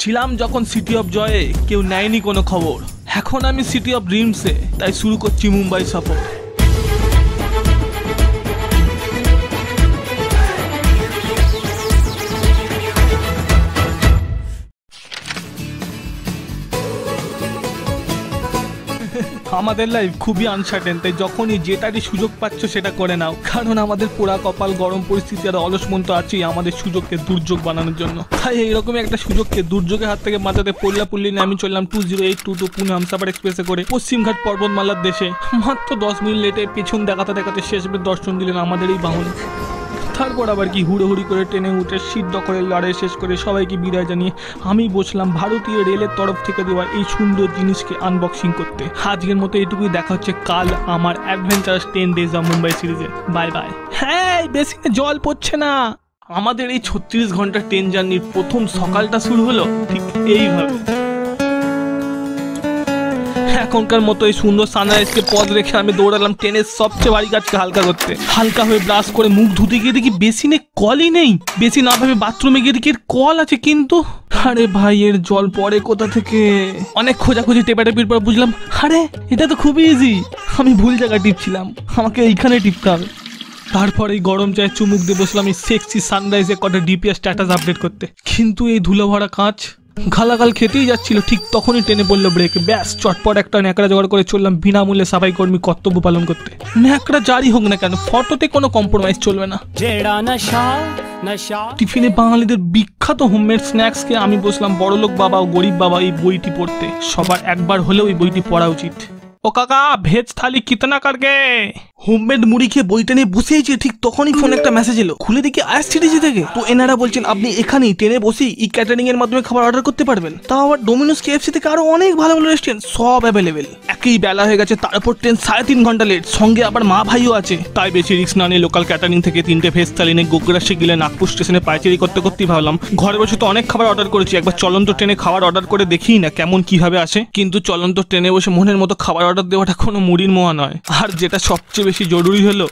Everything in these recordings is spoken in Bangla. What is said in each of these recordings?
ছিলাম যখন সিটি অফ জয়ে কেউ নেয়নি কোনো খবর। এখন আমি সিটি অফ ড্রিমসে তাই শুরু করছি মুম্বাই সফর আমাদের লাইফ খুবই আনসার্টেন তাই যখনই যেটারই সুযোগ পাচ্ছ সেটা করে নাও। কারণ আমাদের পোড়া কপাল, গরম পরিস্থিতি আর অলস মন আছেই আমাদের সুযোগকে দুর্যোগ বানানোর জন্য। তাই এইরকমই একটা সুযোগকে দুর্যোগের হাত থেকে বাঁচাতে পল্লা পল্লী নিয়ে আমি চললাম two zero eight two two Pune Humsafar এক্সপ্রেসে করে পশ্চিমঘাট পর্বতমালার দেশে। মাত্র দশ মিনিট লেটে পেছন দেখাতে দেখাতে শেষ দর্শন দিলেন আমাদের এই বাহন। তারপর আবার কি হুড়োহুড়ি করে ট্রেনে উঠে সিট দখলের লড়াই শেষ করে সবাইকে বিদায় জানিয়ে আমি বসলাম ভারতীয় রেলের তরফ থেকে দেওয়া এই সুন্দর জিনিসকে আনবক্সিং করতে। আজকের মতো এটুকুই, দেখা হচ্ছে কাল আমার adventurous ten days of Mumbai সিরিজে বাই বাই হ্যাঁ বেশি জল পড়ছে না। আমাদের এই ছত্রিশ ঘণ্টা ট্রেন জার্নির প্রথম সকালটা শুরু হলো। ঠিক এইভাবে। এখনকার মতো এই সুন্দর সানরাইজকে পদ রেখে আমি দৌড়ালাম ট্রেনের সবচেয়ে ভারী গাছকে হালকা করতে। হালকা হয়ে ব্রাশ করে মুখ ধুতে গিয়ে দেখি বেসিনে কলই নেই। বেশি না ভাবে বাথরুমে গিয়ে দেখি কল আছে কিন্তু। আরে ভাই, এর জল পড়ে কোথা থেকে? অনেক খোঁজাখুঁজি টেপাটেপির পর বুঝলাম, আরে, এটা তো খুবই ইজি আমি ভুল জায়গায় টিপছিলাম আমাকে এইখানে টিপতে হবে। তারপর এই গরম চায়ে চুমুক দিয়ে বসলাম এই সেক্সি সানরাইজে কটা ডিপিএস স্ট্যাটাস আপডেট করতে। কিন্তু এই ধুলো ভরা কাঁচ ঘালাগাল খেতেই যাচ্ছিল। ঠিক তখনই টেনে পড়ল ব্রেক। ব্যাস চটপট একটা ন্যাকড়া জোগাড় করে চললাম বিনামূল্যে সাফাই কর্মী কর্তব্য পালন করতে। ন্যাকড়া জারি হোক না কেন ফটোতে কোনো কম্প্রোমাইজ চলবে না। টিফিনে বাঙালিদের বিখ্যাত হোমমেড স্ন্যাক্স কে আমি বসলাম বড়লোক বাবা ও গরিব বাবা এই বইটি পড়তে। সবার একবার হলেও এই বইটি পড়া উচিত। ও কাকা ভেজ থালি কিতনা কারকে হোমমেড মুড়ি খেয়ে বইটা নিয়ে বসেইছি ঠিক তখনই ফোন একটা মেসেজ এলো। খুলে দেখি আইএসটিডিজি থেকে। তো এনারা বলছেন, আপনি এখানেই ট্রেনে বসেই ই ক্যাটারিং এর মাধ্যমে খাবার অর্ডার করতে পারবেন। তাও আবার ডোমিনোস কেএফসি থেকে আরও অনেক ভালো ভালো রেস্টুরেন্ট সব অ্যাভেলেবেল একই বেলা হয়ে গেছে তারপর ট্রেন সাড়ে তিন ঘণ্টা লেট সঙ্গে আবার মা ভাইও আছে। তাই বেশি রিক্স না নিয়ে লোকাল ক্যাটারিং থেকে তিনটে ভেজ থালি নিয়ে গোগ্রাসে গেলে নাগপুর স্টেশনে পাইচারি করতে করতেই ভাবলাম, ঘরে বসে তো অনেক খাবার অর্ডার করেছি, একবার চলন্ত ট্রেনে খাবার অর্ডার করে দেখি না কেমন কীভাবে আসে। কিন্তু চলন্ত ট্রেনে বসে মনের মতো খাবার অর্ডার দেওয়াটা কোনো মুড়ির মোয়া নয়। আর যেটা সবচেয়ে বেশি জরুরি হলো?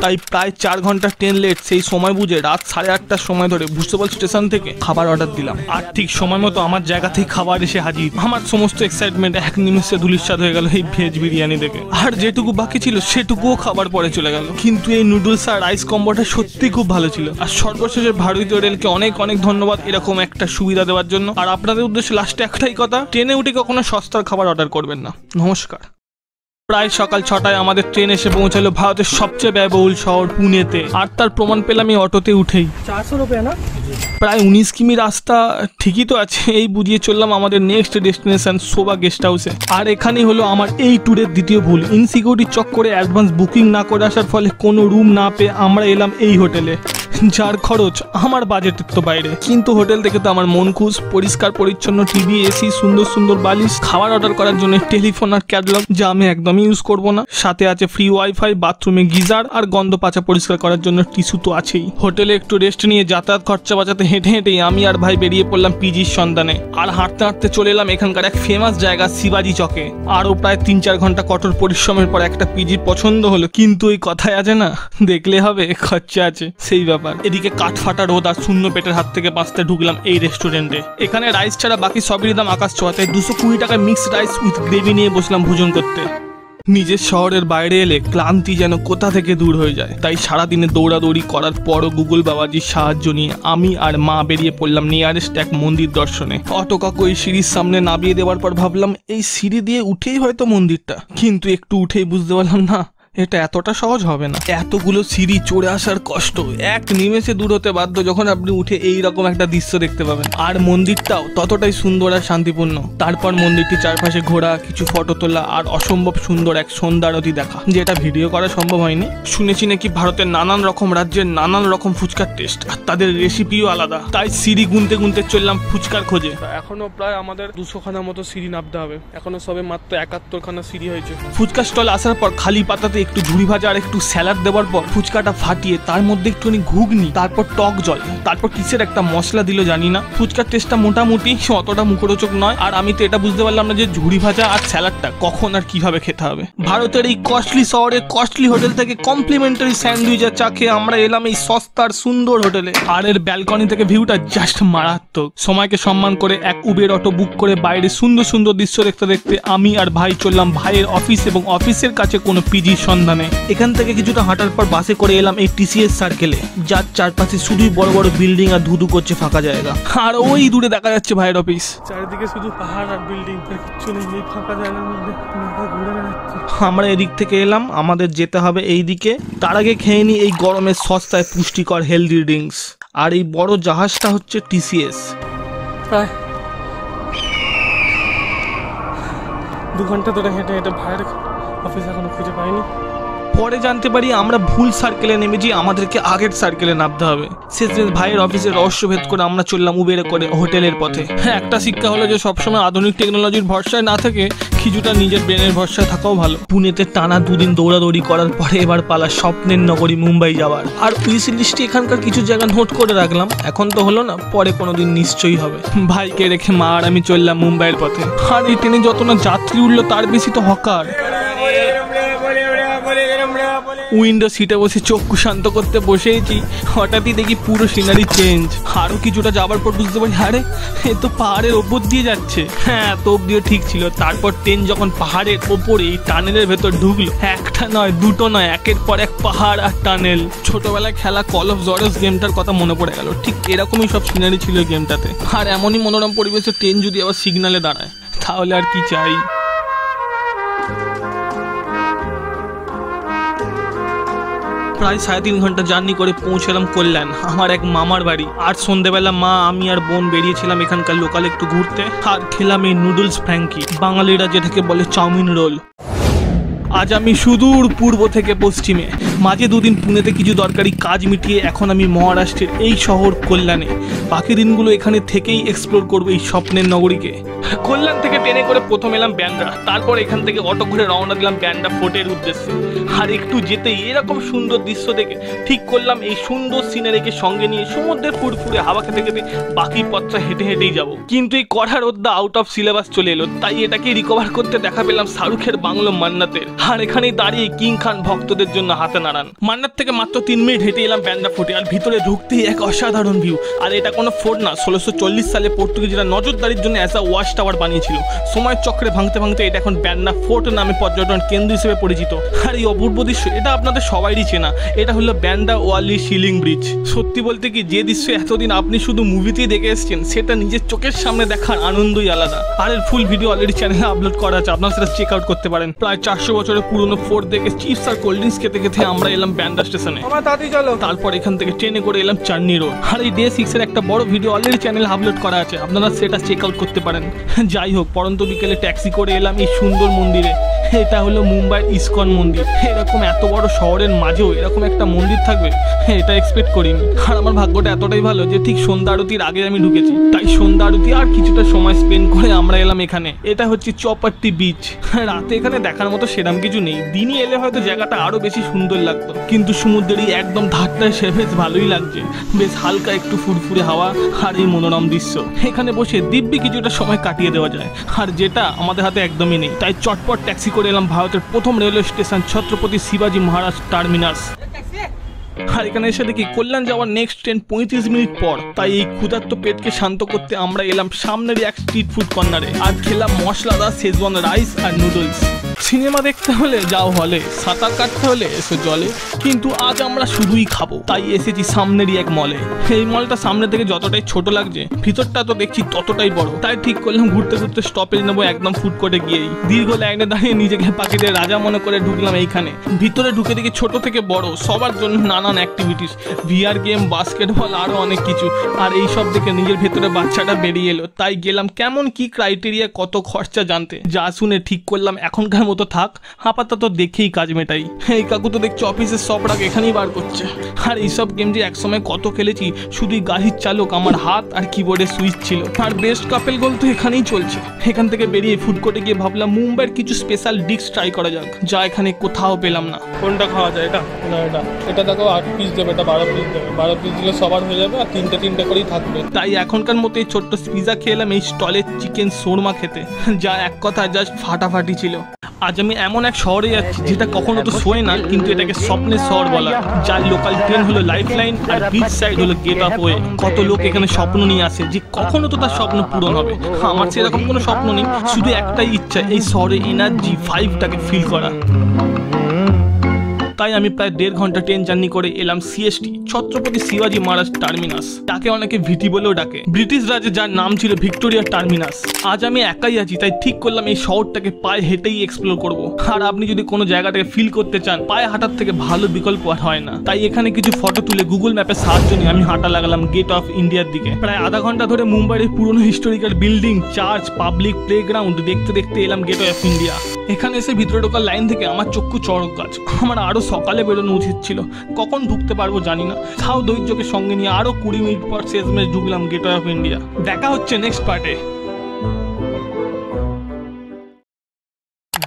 তাই প্রায় চার ঘণ্টা ট্রেন লেট সেই সময় বুঝে রাত সাড়ে আটটার সময় ধরে ভুসবল স্টেশন থেকে খাবার অর্ডার দিলাম। আর ঠিক সময় মতো আমার জায়গা থেকে খাবার এসে হাজির। আমার সমস্ত এক্সাইটমেন্ট এক নিমেষে ধুলিস্বাদ হয়ে গেল এই ভেজ বিরিয়ানি দেখে। আর যেটুকু বাকি ছিল সেটুকুও খাবার পরে চলে গেল। কিন্তু এই নুডলস আর রাইস কম্বোটা সত্যি খুব ভালো ছিল। আর সর্বশেষে ভারতীয় রেলকে অনেক অনেক ধন্যবাদ এরকম একটা সুবিধা দেওয়ার জন্য। আর আপনাদের উদ্দেশ্যে লাস্টে একটাই কথা ট্রেনে উঠে কখনো সস্তার খাবার অর্ডার করবেন না। নমস্কার। প্রায় সকাল ছটায় আমাদের ট্রেন এসে পৌঁছালো ভারতের সবচেয়ে ব্যয়বহুল শহর পুনেতে। আর তার প্রমাণ পেলাম আমি অটোতে উঠেই। চারশো রুপিয়া না? প্রায় উনিশ কিমি রাস্তা ঠিকই তো আছে, এই বুঝিয়ে চললাম আমাদের নেক্সট ডেস্টিনেশন সোবা গেস্ট হাউসে আর এখানেই হলো আমার এই ট্যুরের দ্বিতীয় ভুল। ইনসিকিউরিটি চক্করে অ্যাডভান্স বুকিং না করে আসার ফলে কোনো রুম না পেয়ে আমরা এলাম এই হোটেলে যার খরচ আমার বাজেটের তো বাইরে। কিন্তু হোটেল থেকে তো আমার মন খুশ, পরিষ্কার, পরিচ্ছন্ন টিভি এসি সুন্দর সুন্দর বালিশ, খাবার অর্ডার করার জন্য টেলিফোন আর ক্যাটলগ যা আমি একদমই ইউজ করব না। সাথে আছে ফ্রি ওয়াইফাই বাথরুমে গিজার আর গন্ধ পাচা পরিষ্কার করার জন্য টিস্যু তো আছেই। হোটেলে একটু রেস্ট নিয়ে যাতায়াত খরচা বাঁচাতে হেঁটে হেঁটেই আমি আর ভাই বেরিয়ে পড়লাম পিজির সন্ধানে। আর হাঁটতে হাঁটতে চলে এলাম এখানকার এক ফেমাস জায়গা, শিবাজি চকে। আরও প্রায় তিন চার ঘণ্টা কঠোর পরিশ্রমের পর একটা পিজির পছন্দ হলো, কিন্তু ওই কথায় আছে না? দেখলে হবে, খরচা আছে, সেই ব্যাপার। এদিকে কাঠ ফাটা রোদ আর শূন্য পেটের হাত থেকে বাঁচতে ঢুকলাম এই রেস্টুরেন্টে এখানে রাইস ছাড়া বাকি সবেরই দাম আকাশ ছোঁয়া তাই দুশো কুড়ি টাকায় মিক্সড রাইস উইথ গ্রেভি নিয়ে বসলাম ভোজন করতে। নিজের শহরের বাইরে এলে ক্লান্তি যেন কোথা থেকে দূর হয়ে যায়। তাই সারাদিনে দৌড়াদৌড়ি করার পরও গুগল বাবাজির সাহায্য নিয়ে আমি আর মা বেরিয়ে পড়লাম নিয়ারেস্ট এক মন্দির দর্শনে। অটো ওই সিঁড়ির সামনে নামিয়ে দেওয়ার পর ভাবলাম, এই সিঁড়ি দিয়ে উঠেই হয়তো মন্দিরটা। কিন্তু একটু উঠেই বুঝতে পারলাম না এটা এতটা সহজ হবে না। এতগুলো সিঁড়ি চড়ে আসার কষ্ট এক নিমেষে দূর হতে বাধ্য যখন আপনি উঠে এই রকম একটা দৃশ্য দেখতে পাবেন। আর মন্দিরটাও ততটাই সুন্দর আর শান্তিপূর্ণ। তারপর মন্দিরটি চারপাশে ঘোরা কিছু ফটো তোলা আর অসম্ভব সুন্দর এক সন্ধ্যারতি দেখা যেটা ভিডিও করা সম্ভব হয়নি। শুনেছি নাকি ভারতের নানান রকম রাজ্যের নানান রকম ফুচকার টেস্ট আর তাদের রেসিপিও আলাদা। তাই সিঁড়ি গুনতে গুনতে চললাম ফুচকার খোঁজে। এখনও প্রায় আমাদের দুশো খানা মতো সিঁড়ি নামতে হবে। এখনও সবে মাত্র একাত্তর খানা সিঁড়ি হয়েছে। ফুচকা স্টল আসার পর খালি পাতাতে একটু ঝুড়ি ভাজা আর একটু স্যালাড দেওয়ার পর ফুচকাটা ফাটিয়ে তার মধ্যে একটুখানি ঘুগনি, তারপর টক জল, তারপর কিসের একটা মশলা দিল জানি না। ফুচকার টেস্টটা মোটামুটি অতটা মুখরোচক নয়। আর আমি তো এটা বুঝতে পারলাম না যে ঝুড়ি ভাজা আর স্যালাডটা কখন আর কীভাবে খেতে হবে। ভারতের এই কস্টলি শহরে কস্টলি হোটেল থেকে কমপ্লিমেন্টারি স্যান্ডউইচ আর চা খেয়ে আমরা এলাম এই সস্তার সুন্দর হোটেলে। আর এর ব্যালকনি থেকে ভিউটা জাস্ট মারাত্মক। সময়কে সম্মান করে এক উবের অটো বুক করে বাইরে সুন্দর সুন্দর দৃশ্য দেখতে দেখতে আমি আর ভাই চললাম ভাইয়ের অফিস এবং অফিসের কাছে কোনো পিজির সন্ধানে। এখান থেকে কিছুটা হাঁটার পর বাসে করে এলাম এই টিসিএস সার্কেলে যার চারপাশে শুধুই বড় বড় বিল্ডিং আর ধুধু করছে ফাঁকা জায়গা। আর ওই দূরে দেখা যাচ্ছে ভাইয়ের অফিস চারিদিকে শুধু পাহাড় আর বিল্ডিং কিচ্ছু নেই ফাঁকা জায়গার মধ্যে আমরা এদিক থেকে এলাম আমাদের যেতে হবে এই দিকে তার আগে খেয়ে নি এই গরমের সস্তায় পুষ্টিকর হেলদি ড্রিঙ্কস আর এই বড় জাহাজটা হচ্ছে টিসিএস প্রায় দু ঘণ্টা ধরে হেঁটে হেঁটে ভাইয়ের অফিস এখনও খুঁজে পাইনি। পরে জানতে পারি আমরা ভুল সার্কেলে নেমেছি, আমাদেরকে আগের সার্কেলে নামতে হবে। শেষমেশ ভাইয়ের অফিসে রহস্যভেদ করে আমরা চললাম উবেরে করে হোটেলের পথে। হ্যাঁ একটা শিক্ষা হলো যে সবসময় আধুনিক টেকনোলজির ভরসায় না থেকে কিছুটা নিজের ব্রেনের ভরসায় থাকাও ভালো। পুনেতে টানা দুদিন দৌড়াদৌড়ি করার পরে এবার পালা স্বপ্নের নগরী মুম্বাই যাওয়ার। আর উইস লিস্টে এখানকার কিছু জায়গা নোট করে রাখলাম, এখন তো হলো না, পরে কোনোদিন নিশ্চয়ই হবে। ভাইকে রেখে মা আর আমি চললাম মুম্বাইয়ের পথে। আর এই ট্রেনে যত না যাত্রী উঠল, তার বেশি তো হকার। উইন্ডো সিটে বসে চক্ষু শান্ত করতে বসেছি। হঠাৎই দেখি পুরো সিনারি চেঞ্জ আরও কিছুটা যাবার পর বুঝতে পারি আরে, এ তো পাহাড়ের ওপর দিয়ে যাচ্ছে। হ্যাঁ তো অব্দিও ঠিক ছিল। তারপর ট্রেন যখন পাহাড়ের ওপরে এই টানেলের ভেতর ঢুকলো, একটা নয়, দুটো নয়, একের পর এক পাহাড় আর টানেল ছোটবেলায় খেলা কল অফ জরস গেমটার কথা মনে পড়ে গেল। ঠিক এরকমই সব সিনারি ছিল গেমটাতে আর এমনই মনোরম পরিবেশে ট্রেন যদি আবার সিগনালে দাঁড়ায়, তাহলে আর কি চাই? প্রায় সাড়ে তিন ঘণ্টা জার্নি করে পৌঁছলাম কল্যাণ, আমার এক মামার বাড়ি। আর সন্ধেবেলা মা, আমি আর বোন বেরিয়েছিলাম এখানকার লোকাল একটু ঘুরতে। আর খেলাম এই নুডলস ফ্র্যাঙ্কি, বাঙালিরা যেটাকে বলে চাউমিন রোল। আজ আমি সুদূর পূর্ব থেকে পশ্চিমে। মাঝে দুদিন পুনেতে কিছু দরকারি কাজ মিটিয়ে এখন আমি মহারাষ্ট্রের এই শহর কল্যাণে। বাকি দিনগুলো এখানে থেকেই এক্সপ্লোর করব এই স্বপ্নের নগরীকে। কল্যাণ থেকে ট্রেনে করে প্রথম এলাম ব্যান্ডা তারপর এখান থেকে অটো করে রওনা দিলাম ব্যান্ডা ফোর্টের উদ্দেশ্যে। আর একটু যেতেই এরকম সুন্দর দৃশ্য দেখে ঠিক করলাম এই সুন্দর সিনারিকে সঙ্গে নিয়ে সমুদ্রের ফুরফুরে হাওয়া খেতে খেতে বাকি পথটা হেঁটে হেঁটেই যাব। কিন্তু এই কড়া রোদ্দা আউট অফ সিলেবাস চলে এলো, তাই এটাকে রিকভার করতে দেখা পেলাম শাহরুখের বাংলো মান্নাতের। আর এখানেই দাঁড়িয়ে কিং খান ভক্তদের জন্য হাতে নাড়ান। মান্নার থেকে মাত্র তিন মিনিট হেঁটে এলাম ব্যান্ডা ফুটে, আর ভিতরে ঢুকতেই এক অসাধারণ ভিউ আর এটা কোনো ফোর্ট না, ষোলোশো চল্লিশ সালে পর্তুগিজরা নজরদারির জন্য অ্যাজ আ ওয়াশ টাওয়ার বানিয়েছিল। সময়ের চক্রে ভাঙতে ভাঙতে এটা এখন ব্যান্ডা ফোর্ট নামে পর্যটন কেন্দ্র হিসেবে পরিচিত। আর এই অপূর্ব দৃশ্য, এটা আপনাদের সবাইরই চেনা। এটা হলো ব্যান্ডা ওয়ালি শিলিং ব্রিজ সত্যি বলতে কি, যে দৃশ্য এতদিন আপনি শুধু মুভিতেই দেখে এসেছেন, সেটা নিজের চোখের সামনে দেখার আনন্দই আলাদা। আর এর ফুল ভিডিও অলরেডি চ্যানেলে আপলোড করা আছে, আপনারা সেটা চেক আউট করতে পারেন। প্রায় চারশো বছরের পুরনো ফোর্ট দেখে চিপস আর কোল্ড ড্রিঙ্কস খেতে খেতে আমরা এলাম ব্যান্ডা স্টেশনে তারপর এখান থেকে ট্রেনে করে এলাম চার্নি রোড আর এই ডে সিক্স এর একটা বড় ভিডিও অলরেডি চ্যানেল আপলোড করা আছে। আপনারা সেটা চেক আউট করতে পারেন। যাই হোক পরন্ত বিকেলে ট্যাক্সি করে এলাম এই সুন্দর মন্দিরে। এটা হলো মুম্বাইয়ের ইস্কন মন্দির। এরকম এত বড় শহরের মাঝেও এরকম একটা মন্দির থাকবে এটা এক্সপেক্ট করিনি। আর আমার ভাগ্যটা এতটাই ভালো যে ঠিক সন্ধ্যা আরতির আগে আমি ঢুকেছি। তাই সন্ধ্যা আরতি আর কিছুটা সময় স্পেন্ড করে আমরা এলাম এখানে। এটা হচ্ছে চপাট্টি বিচ রাতে এখানে দেখার মতো সেরকম কিছু নেই। দিনই এলে হয়তো জায়গাটা আরও বেশি সুন্দর লাগতো। কিন্তু সমুদ্রেরই একদম ধারটায় সে বেশ ভালোই লাগছে। বেশ হালকা একটু ফুরফুরে হাওয়া আর এই মনোরম দৃশ্য। এখানে বসে দিব্যি কিছুটা সময় কাটিয়ে দেওয়া যায়। আর যেটা আমাদের হাতে একদমই নেই। তাই চটপট ট্যাক্সি করে এলাম ভারতের প্রথম রেলওয়ে স্টেশন ছত্রপতি শিবাজি মহারাজ টার্মিনাস। আর এখানে এসে দেখি কল্যাণ যাওয়ার নেক্সট ট্রেন পঁয়ত্রিশ মিনিট পর। তাই এই ক্ষুধার্ত পেটকে শান্ত করতে আমরা এলাম সামনের এক স্ট্রিট ফুড কর্নারে আর খেলাম মশলাদার শেজওয়ান রাইস আর নুডলস সিনেমা দেখতে হলে যাও হলে, সাঁতার কাটতে হলে এসো জলে। কিন্তু আজ আমরা শুধুই খাব। তাই এসেছি সামনেরই এক মলে এই মলটা সামনে থেকে যতটাই ছোট লাগছে, ভিতরটা তো দেখছি ততটাই বড়। তাই ঠিক করলাম ঘুরতে ঘুরতে স্টপেজ নেব একদম ফুড কোর্টে গিয়েই। দীর্ঘ লাইনে দাঁড়িয়ে নিজেকে পাখিদের রাজা মনে করে ঢুকলাম এইখানে। ভিতরে ঢুকে দেখি ছোট থেকে বড়, সবার জন্য নানান অ্যাক্টিভিটিস ভিআর গেম বাস্কেটবল আরও অনেক কিছু। আর এই সব দেখে নিজের ভেতরে বাচ্চাটা বেরিয়ে এলো। তাই গেলাম কেমন কি ক্রাইটেরিয়া কত খরচা জানতে। যা শুনে ঠিক করলাম, এখনকার মতো তো থাক আপাতত দেখেই কাজ মেটাই। এই কাকু তো দেখছি অফিসের সব রাগ এখানেই বার করছে। আর এইসব গেম যে একসময় কত খেলেছি শুধুই গাড়ির চালক আমার হাত আর কিবোর্ডের সুইচ ছিল। আর বেস্ট কাপেল গোল তো এখানেই চলছে। এখান থেকে বেরিয়ে ফুড কোর্টে গিয়ে ভাবলাম মুম্বাইয়ের কিছু স্পেশাল ডিশ ট্রাই করা যাক যা এখানে কোথাও পেলাম না। কোনটা খাওয়া যায় এটা? না এটা। এটা দেখো আট পিস দেবে এটা বারো পিস দেবে। বারো পিস দিলে সবার হয়ে যাবে আর তিনটে তিনটে করেই থাকবে। তাই এখনকার মতো এই ছোট্ট পিজা খেয়ে এলাম এই স্টলের চিকেন শোরমা খেতে যা এক কথা জাস্ট ফাটাফাটি ছিল। আজ আমি এমন এক শহরে যাচ্ছি যেটা কখনো তো শোয় না, কিন্তু এটাকে স্বপ্নের শহর বলা যার লোকাল ট্রেন হলো লাইফ লাইন আর বিচ সাইড হলো গেট অফ ওয়ে কত লোক এখানে স্বপ্ন নিয়ে আসে যে কখনো তো তার স্বপ্ন পূরণ হবে। আমার সেরকম কোনো স্বপ্ন নেই, শুধু একটাই ইচ্ছা, এই শহরে এনার্জি ফাইভটাকে ফিল করা। তাই আমি প্রায় দেড় ঘণ্টা ট্রেন জার্নি করে এলাম সিএসটি ছত্রপতি শিবাজি মহারাজ টার্মিনাস। তাকে অনেকে ভিটি বলেও ডাকে। ব্রিটিশ রাজে যার নাম ছিল ভিক্টোরিয়া টার্মিনাস। আজ আমি একাই আছি, তাই ঠিক করলাম এই শহরটাকে পায়ে হেঁটেই এক্সপ্লোর করব। আর আপনি যদি কোনো জায়গাটাকে ফিল করতে চান, পায়ে হাঁটার থেকে ভালো বিকল্প আর হয় না। তাই এখানে কিছু ফটো তুলে গুগল ম্যাপের সাহায্য নিয়ে আমি হাঁটা লাগালাম গেট অফ ইন্ডিয়ার দিকে। প্রায় আধা ঘণ্টা ধরে মুম্বাইয়ের পুরনো historical building church public playground দেখতে দেখতে এলাম গেট অফ ইন্ডিয়া এখানে এসে ভিতরে ঢোকার লাইন থেকে আমার চক্ষু চড়ক গাছ। আমার আরও সকালে বেরোনো উচিত ছিল। কখন ঢুকতে পারব জানি না। তাও ধৈর্যকে সঙ্গে নিয়ে আরও কুড়ি মিনিট পর শেষ মেশ ঢুকলাম গেট অফ ইন্ডিয়া দেখা হচ্ছে নেক্সট পার্টে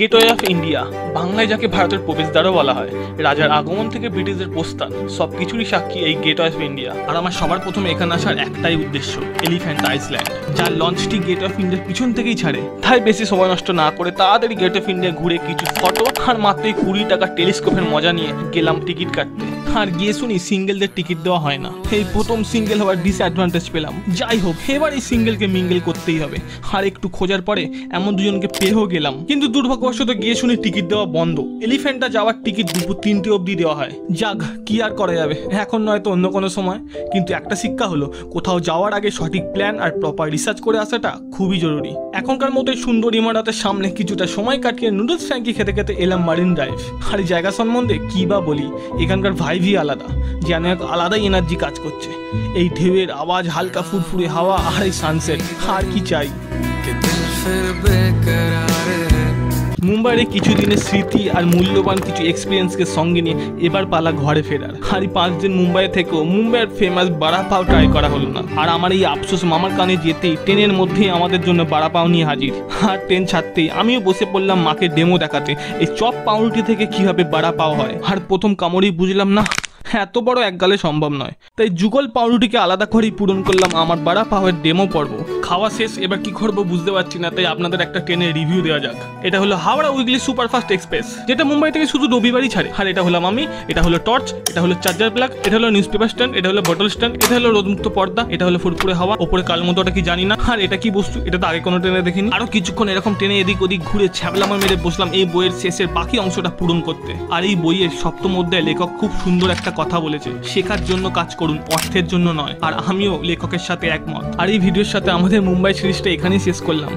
গেটওয়ে অফ ইন্ডিয়া, বাংলায় যাকে ভারতের প্রবেশদ্বারও বলা হয়, রাজার আগমন থেকে ব্রিটিশদের প্রস্থান, সবকিছুরই সাক্ষী এই গেটওয়ে অফ ইন্ডিয়া। আর আমার সবার প্রথমে এখানে আসার একটাই উদ্দেশ্য এলিফ্যান্ট আইসল্যান্ড যার লঞ্চটি গেট অফ ইন্ডিয়ার পিছন থেকেই ছাড়ে। তাই বেশি সময় নষ্ট না করে তাড়াতাড়ি গেট অফ ইন্ডিয়া ঘুরে কিছু ফটো আর মাত্রই কুড়ি টাকা টেলিস্কোপের মজা নিয়ে গেলাম টিকিট কাটতে। আর গিয়ে শুনি সিঙ্গেলদের টিকিট দেওয়া হয় না। এই প্রথম সিঙ্গেল হওয়ার ডিসঅ্যাডভান্টেজ পেলাম। যাই হোক, এবার এই সিঙ্গেলকে মিঙ্গেল করতেই হবে। আর একটু খোঁজার পরে এমন দুজনকে পেয়েও গেলাম। কিন্তু দুর্ভাগ্যবশত গিয়ে শুনি টিকিট দেওয়া বন্ধ। এলিফ্যান্টটা যাওয়ার টিকিট দুপুর তিনটে অবধি দেওয়া হয়। যাক, কি আর করা যাবে? এখন নয়তো অন্য কোনো সময়। কিন্তু একটা শিক্ষা হলো, কোথাও যাওয়ার আগে সঠিক প্ল্যান আর প্রপার রিসার্চ করে আসাটা খুবই জরুরি। এখনকার মতো সুন্দর ইমারতের সামনে কিছুটা সময় কাটিয়ে নুডলস ফ্র্যাঙ্কি খেতে খেতে এলাম মারিন ড্রাইভ আর জায়গা সম্বন্ধে কি বা বলি? এখানকার ভাইভই আলাদা, যেন এক আলাদাই এনার্জি কাজ করছে। এই ঢেউয়ের আওয়াজ হালকা ফুরফুরে হাওয়া আর এই সানসেট আর কি চাই? মুম্বাইয়ের কিছু দিনের স্মৃতি আর মূল্যবান কিছু এক্সপিরিয়েন্সকে সঙ্গে নিয়ে এবার পালা ঘরে ফেরার। আর এই পাঁচ দিন মুম্বাই থেকেও মুম্বাইয়ের ফেমাস বাড়া পাও ট্রাই করা হলো না। আর আমার এই আফসোস মামার কানে যেতেই ট্রেনের মধ্যেই আমাদের জন্য বাড়া পাও নিয়ে হাজির। আর ট্রেন ছাড়তেই আমিও বসে পড়লাম মাকে ডেমো দেখাতে, এই চপ পাউরুটি থেকে কীভাবে বাড়া পাও হয়। আর প্রথম কামড়েই বুঝলাম না এত বড় এক গালে সম্ভব নয়। তাই যুগল পাউরুটিকে আলাদা করেই পূরণ করলাম আমার বাড়া পাওয়ের ডেমো পর্ব। খাওয়া শেষ, এবার কি করব বুঝতে পারছি না, তাই আপনাদের একটা ট্রেনের রিভিউ দেওয়া যাক। এটা হলো হাওড়া উইকলি সুপারফাস্ট এক্সপ্রেস, যেটা মুম্বাই থেকে শুধু রবিবারই ছাড়ে। আর এটা হলাম আমি, এটা হলো টর্চ, এটা হলো চার্জার প্লাগ, এটা হলো নিউজ পেপার স্ট্যান্ড এটা হলো বটল স্ট্যান্ড এটা হলো রোদমুক্ত পর্দা, এটা হলো ফুরফুরে হাওয়া, ওপরে কাল মতো কি জানি না। আর এটা কি বস্তু, এটা তো আগে কোনো ট্রেনে দেখিনি। আরও কিছুক্ষণ এরকম ট্রেনে এদিক ওদিক ঘুরে ছ্যাবলামা মেরে বসলাম এই বইয়ের শেষের বাকি অংশটা পূরণ করতে। আর এই বইয়ের সপ্তম অধ্যায়ে লেখক খুব সুন্দর একটা কথা বলেছে, শেখার জন্য কাজ করুন, অর্থের জন্য নয়। আর আমিও লেখকের সাথে একমত। আর এই ভিডিওর সাথে আমাদের মুম্বাই সিরিজটা এখানেই শেষ করলাম।